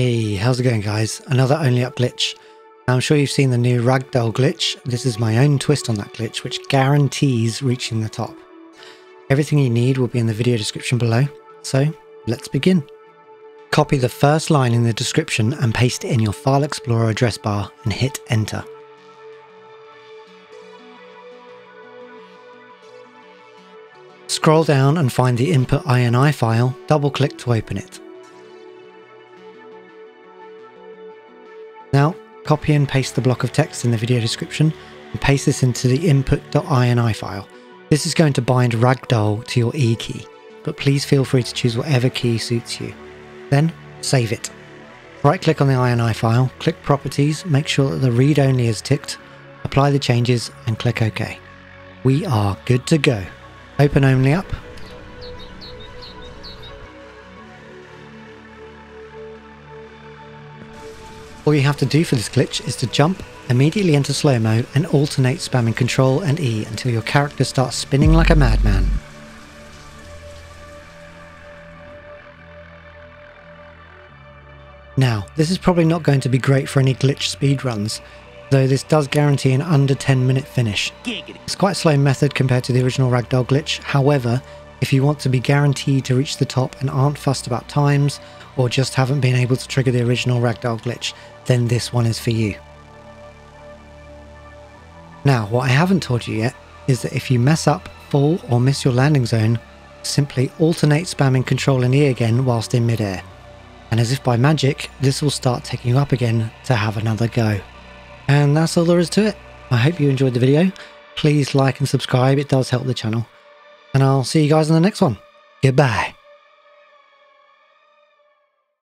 Hey, how's it going guys? Another Only Up glitch. I'm sure you've seen the new Ragdoll glitch. This is my own twist on that glitch, which guarantees reaching the top. Everything you need will be in the video description below, so let's begin. Copy the first line in the description and paste it in your File Explorer address bar and hit enter. Scroll down and find the input INI file, double click to open it. Now, copy and paste the block of text in the video description and paste this into the input.ini file. This is going to bind ragdoll to your E key, but please feel free to choose whatever key suits you. Then, save it. Right click on the INI file, click properties, make sure that the read only is ticked, apply the changes and click OK. We are good to go. Open only up All you have to do for this glitch is to jump, immediately enter slow-mo and alternate spamming Control and E until your character starts spinning like a madman. Now, this is probably not going to be great for any glitch speedruns, though this does guarantee an under 10 minute finish. It's quite a slow method compared to the original Ragdoll glitch, however, if you want to be guaranteed to reach the top and aren't fussed about times, or just haven't been able to trigger the original Ragdoll glitch, then this one is for you. Now, what I haven't told you yet is that if you mess up, fall or miss your landing zone, simply alternate spamming Control and E again whilst in midair. And as if by magic, this will start taking you up again to have another go. And that's all there is to it. I hope you enjoyed the video. Please like and subscribe, it does help the channel. And I'll see you guys in the next one. Goodbye.